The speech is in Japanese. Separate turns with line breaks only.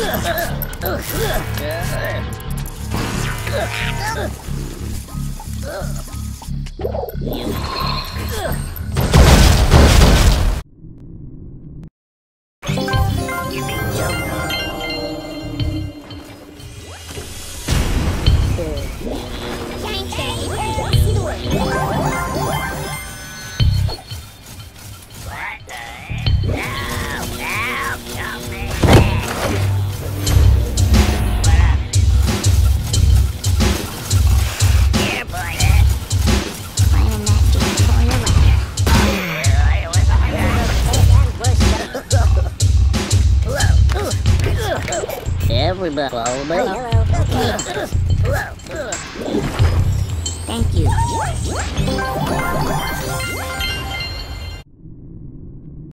Yeah.
Everybody follow me.
Hello. Thank you.